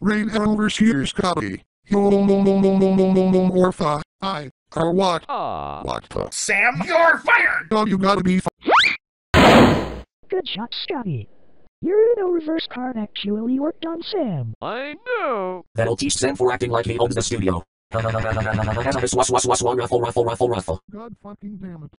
Rain overseer Scotty. Yo, no, no, no, no, no, no, no, Orpha. I, or what? Aw. What the? Sam, you're fired! Oh, you gotta be f- Good shot, Scotty. Your no reverse card actually worked on Sam. I know. That'll teach Sam for acting like he owns the studio. ruffle, ruffle, ruffle, ruffle. God fucking damn it.